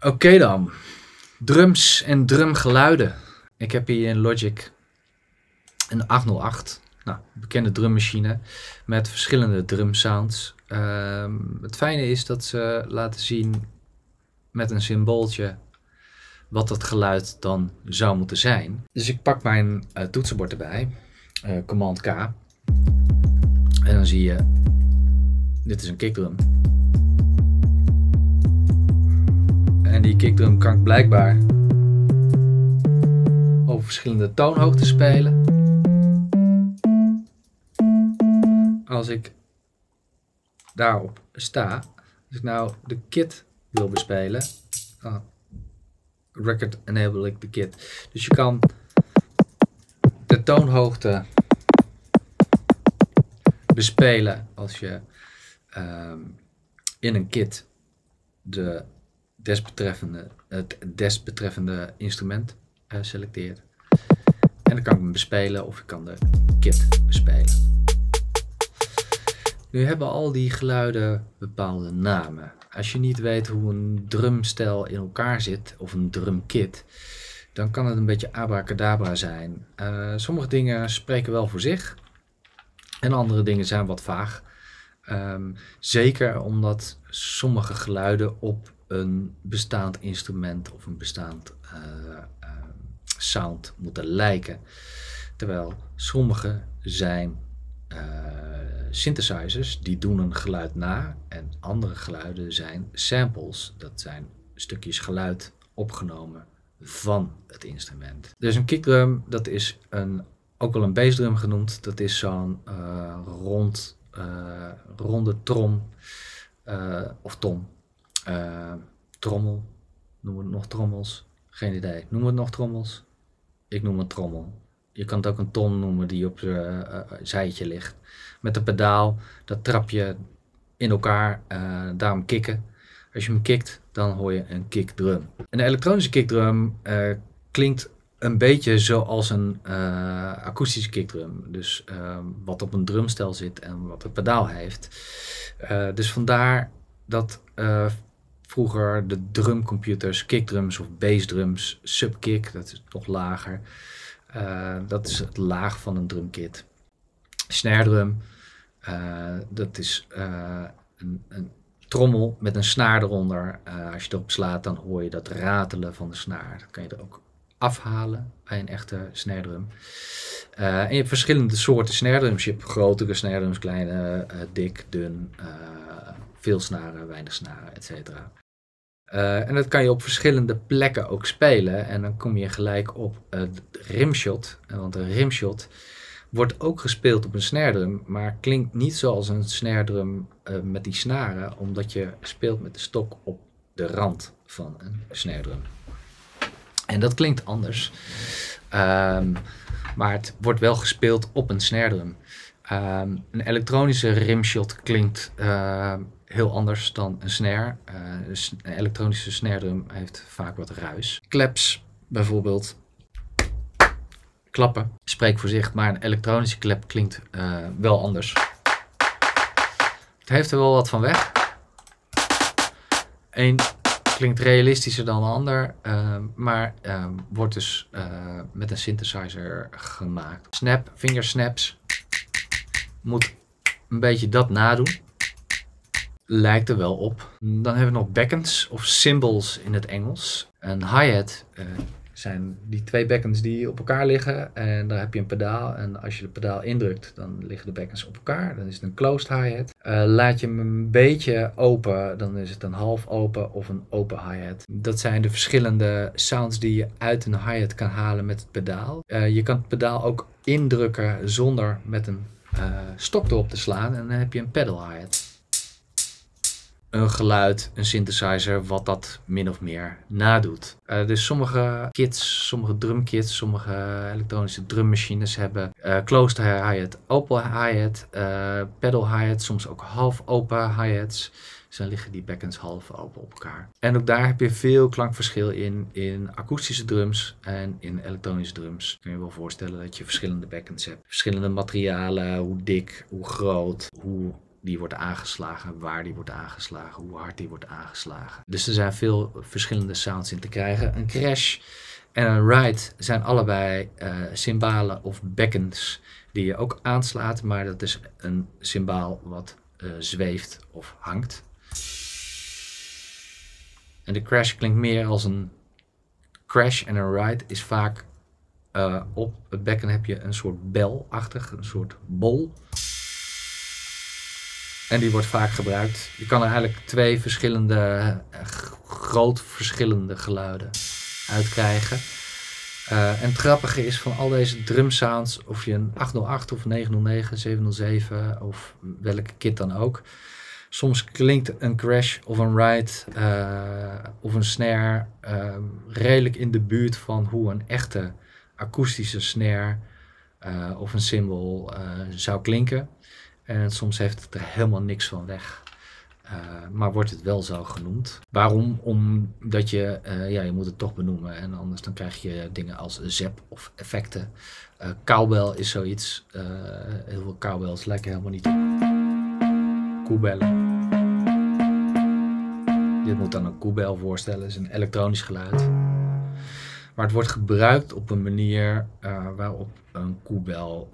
Oké dan. Drums en drumgeluiden. Ik heb hier in Logic een 808. Nou, bekende drummachine met verschillende drumsounds. Ehm het fijne is dat ze laten zien met een symbooltje wat dat geluid dan zou moeten zijn. Dus ik pak mijn eh, toetsenbord erbij, eh, Command K. En dan zie je, dit is een kickdrum. En die kickdrum kan blijkbaar over verschillende toonhoogten spelen. Als ik daarop sta, als ik nou de kit wil bespelen, ah, record enable ik de kit. Dus je kan de toonhoogte bespelen als je ehm, in een kit de desbetreffende, het desbetreffende instrument eh, selecteert. En dan kan ik hem bespelen of ik kan de kit bespelen. Nu hebben al die geluiden bepaalde namen. Als je niet weet hoe een drumstel in elkaar zit, of een drumkit, dan kan het een beetje abracadabra zijn. Eh, sommige dingen spreken wel voor zich, en andere dingen zijn wat vaag. Ehm, zeker omdat sommige geluiden op een bestaand instrument of een bestaand uh, uh, sound moeten lijken. Terwijl sommige zijn uh, synthesizers, die doen een geluid na. En andere geluiden zijn samples, dat zijn stukjes geluid opgenomen van het instrument. Dus een kickdrum, dat is een, ook wel een bassdrum genoemd. Dat is zo'n rond, ronde trom of tom uh, trommel. Noemen we het nog trommels? Geen idee. Noemen we het nog trommels? Ik noem het trommel. Je kan het ook een ton noemen die op zijn uh, uh, zijtje ligt. Met een pedaal, dat trap je in elkaar, daarom kicken. Als je hem kikt, dan hoor je een kickdrum. Een elektronische kickdrum klinkt een beetje zoals een akoestische kickdrum. Dus wat op een drumstel zit en wat een pedaal heeft. dus vandaar dat vroeger de drumcomputers, kickdrums of bassdrums, subkick, dat is nog lager. Uh, dat is het laag van een drumkit. Snare drum, uh, dat is uh, een, een, trommel met een snaar eronder. als je erop slaat, dan hoor je dat ratelen van de snaar. Dat kan je er ook afhalen bij een echte snare drum. en je hebt verschillende soorten snare drums. Je hebt grotere snare drums, kleine, dik, dun, veel snaren, weinig snaren, etc. Uh, en dat kan je op verschillende plekken ook spelen. En dan kom je gelijk op het rimshot. Want een rimshot wordt ook gespeeld op een snare drum, maar klinkt niet zoals een snare drum uh, met die snaren, omdat je speelt met de stok op de rand van een snare drum. En dat klinkt anders. Um, maar het wordt wel gespeeld op een snare drum. Um, een elektronische rimshot klinkt uh, heel anders dan een snare. Dus een elektronische snare drum heeft vaak wat ruis. Claps bijvoorbeeld. Klappen spreek voor zich, maar een elektronische klep klinkt uh, wel anders. Het heeft er wel wat van weg. Eén klinkt realistischer dan de ander, uh, maar wordt dus met een synthesizer gemaakt. Snap, fingersnaps moet een beetje dat nadoen. Lijkt er wel op. Dan hebben we nog bekkens of cymbals in het Engels. Een hi-hat uh, zijn die twee bekkens die op elkaar liggen. En daar heb je een pedaal. En als je de pedaal indrukt, dan liggen de bekkens op elkaar. Dan is het een closed hi-hat. Uh, laat je hem een beetje open, dan is het een half open of een open hi-hat. Dat zijn de verschillende sounds die je uit een hi-hat kan halen met het pedaal. Uh, je kan het pedaal ook indrukken zonder met een stok erop te slaan en dan heb je een pedal hi-hat. Een geluid, een synthesizer, wat dat min of meer nadoet. Uh, dus sommige kits, sommige drumkits, sommige elektronische drummachines hebben uh, closed hi-hat, open hi-hat, pedal hi-hat, soms ook half open hi-hats. Dus dan liggen die bekkens half open op elkaar. En ook daar heb je veel klankverschil in, in akoestische drums en in elektronische drums. Kun je je wel voorstellen dat je verschillende bekkens hebt. Verschillende materialen, hoe dik, hoe groot, hoe die wordt aangeslagen, waar die wordt aangeslagen, hoe hard die wordt aangeslagen. Dus er zijn veel verschillende sounds in te krijgen. Een crash en een ride zijn allebei uh, of bekkens die je ook aanslaat, maar dat is een symbaal wat uh, zweeft of hangt. En de crash klinkt meer als een crash en een ride is vaak uh, op het bekken heb je een soort belachtig, een soort bol. En die wordt vaak gebruikt. Je kan er eigenlijk twee verschillende, uh, groot verschillende geluiden uitkrijgen. Uh, en het grappige is van al deze drum sounds, of je een 808 of 909, 707 of welke kit dan ook. Soms klinkt een crash of een ride uh, of een snare uh, redelijk in de buurt van hoe een echte akoestische snare of een cymbal zou klinken. En soms heeft het er helemaal niks van weg. Uh, maar wordt het wel zo genoemd. Waarom? Omdat je, uh, ja, je moet het toch benoemen. En anders dan krijg je dingen als zep of effecten. Uh, is zoiets. heel veel cowbells lijken helemaal niet koebellen. Dit moet dan een koebel voorstellen. Is een elektronisch geluid. Maar het wordt gebruikt op een manier waarop een koebel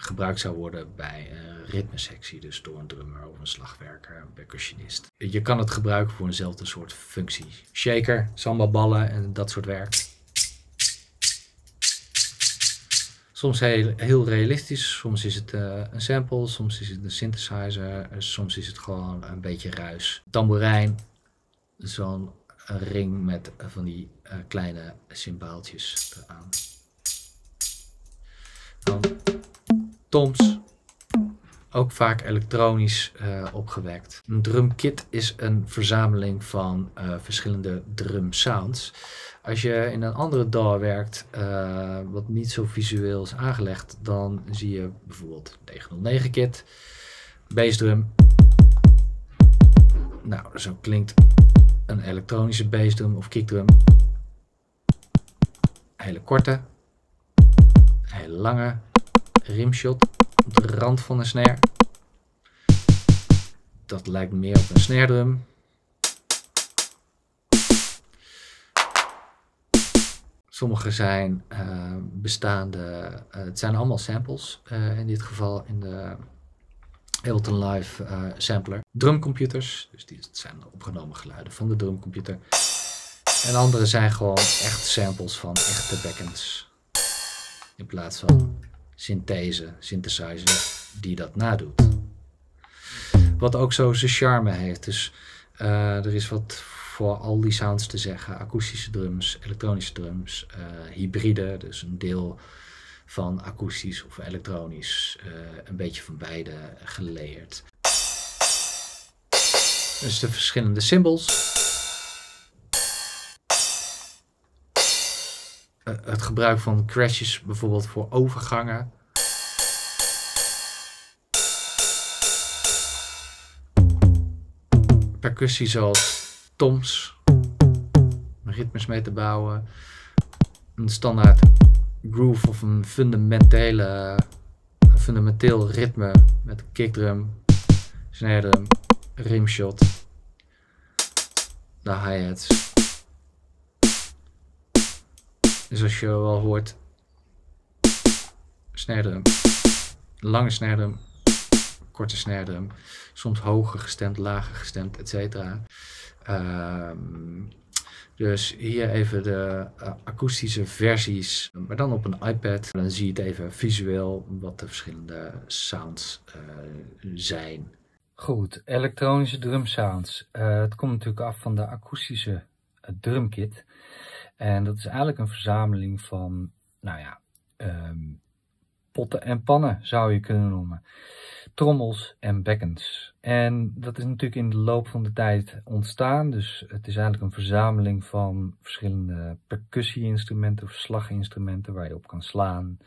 gebruikt zou worden bij een ritmesectie, dus door een drummer of een slagwerker, een percussionist. Je kan het gebruiken voor eenzelfde soort functie. Shaker, sambaballen en dat soort werk. Soms heel, heel realistisch, soms is het uh, een sample, soms is het een synthesizer, soms is het gewoon een beetje ruis. Tamboerijn, zo'n ring met van die uh, kleine cymbaaltjes eraan. Dan toms, ook vaak elektronisch uh, opgewekt. Een drumkit is een verzameling van uh, verschillende drum sounds. Als je in een andere DAW werkt, uh, wat niet zo visueel is aangelegd, dan zie je bijvoorbeeld 909 kit, bassdrum. Nou, zo klinkt een elektronische bassdrum of kickdrum. Hele korte, hele lange, rimshot op de rand van een snare. Dat lijkt meer op een snare drum. Sommige zijn uh, bestaande, uh, het zijn allemaal samples, uh, in dit geval in de Ableton Live sampler. Drumcomputers, dus die zijn opgenomen geluiden van de drumcomputer. En andere zijn gewoon echt samples van echte backends. In plaats van synthese, synthesizer die dat nadoet. Wat ook zo zijn charme heeft. Dus er is wat voor al die sounds te zeggen. Akoestische drums, elektronische drums, uh, hybride, dus een deel van akoestisch of elektronisch. Uh, een beetje van beide geleerd. Dus de verschillende symbols. Het gebruik van crashes bijvoorbeeld voor overgangen. Percussie zoals toms, ritmes mee te bouwen. Een standaard groove of een fundamentele, een fundamenteel ritme met kickdrum, snare drum, rimshot, de hi-hats. Dus als je wel hoort, snare drum, lange snare drum, korte snare drum, soms hoger gestemd, lager gestemd, etc. Uh, dus hier even de uh, akoestische versies, maar dan op een iPad. Dan zie je het even visueel wat de verschillende sounds uh, zijn. Goed, elektronische drum sounds. Uh, het komt natuurlijk af van de akoestische drumkit. En dat is eigenlijk een verzameling van, nou ja, um, potten en pannen zou je kunnen noemen. Trommels en bekkens. En dat is natuurlijk in de loop van de tijd ontstaan. Dus het is eigenlijk een verzameling van verschillende percussie-instrumenten of slaginstrumenten waar je op kan slaan.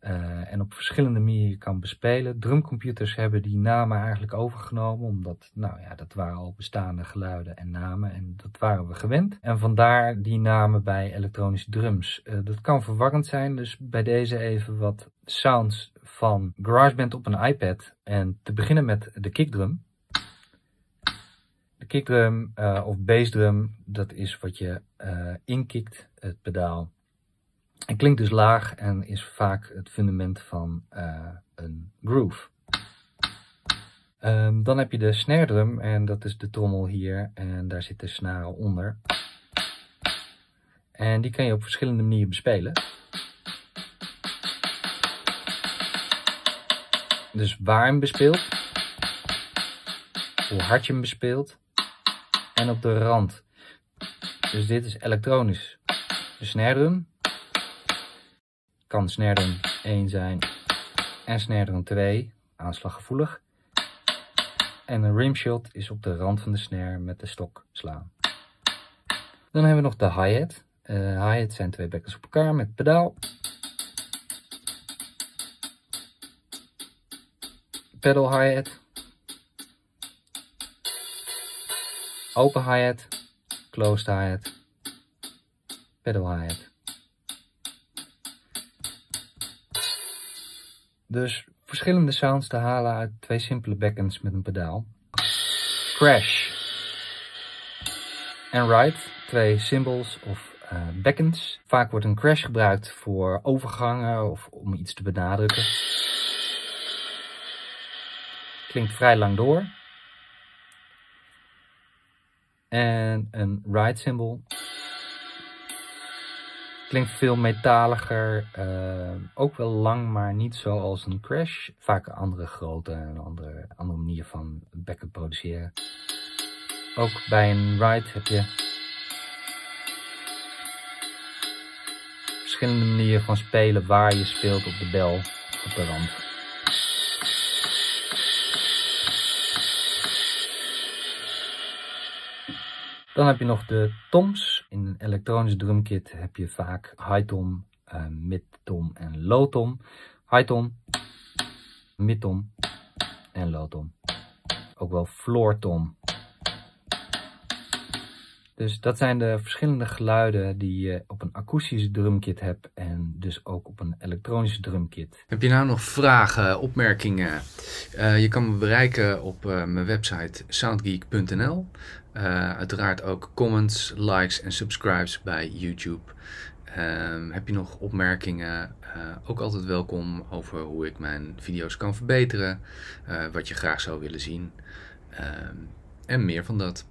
Uh, en op verschillende manieren kan bespelen. Drumcomputers hebben die namen eigenlijk overgenomen, omdat nou ja, dat waren al bestaande geluiden en namen en dat waren we gewend. En vandaar die namen bij elektronische drums. Uh, dat kan verwarrend zijn, dus bij deze even wat sounds van GarageBand op een iPad. En te beginnen met de kickdrum. De kickdrum uh, of bassdrum, dat is wat je inkikt, het pedaal. En klinkt dus laag en is vaak het fundament van uh, een groove. Um, dan heb je de snare drum en dat is de trommel hier en daar zit de snaren onder. En die kan je op verschillende manieren bespelen. Dus waar hem bespeelt, hoe hard je hem bespeelt en op de rand. Dus dit is elektronisch. De snare drum kan snare drum 1 zijn en snare drum 2, aanslaggevoelig. En een rimshot is op de rand van de snare met de stok slaan. Dan hebben we nog de hi-hat. Uh, hi-hat zijn twee bekkens op elkaar met pedaal. Pedal hi-hat. Open hi-hat. Closed hi-hat. Pedal hi-hat. Dus verschillende sounds te halen uit twee simpele bekkens met een pedaal. Crash en ride, twee cymbals of uh, bekkens. Vaak wordt een crash gebruikt voor overgangen of om iets te benadrukken. Klinkt vrij lang door. En een ride cymbal Klinkt veel metaliger, uh, ook wel lang, maar niet zoals een Crash. Vaak andere grootte en een andere, andere manier van backup produceren. Ook bij een ride heb je verschillende manieren van spelen waar je speelt op de bel op de rand. Dan heb je nog de toms. In een elektronisch drumkit heb je vaak high tom, uh, mid tom en low tom. High tom, mid tom en low tom. Ook wel floor tom. Dus dat zijn de verschillende geluiden die je op een akoestische drumkit hebt en dus ook op een elektronische drumkit. Heb je nou nog vragen, opmerkingen? Uh, je kan me bereiken op uh, mijn website soundgeek.nl. Uh, uiteraard ook comments, likes en subscribes bij YouTube. Um, heb je nog opmerkingen? ook altijd welkom over hoe ik mijn video's kan verbeteren. wat je graag zou willen zien. Ehm, en meer van dat.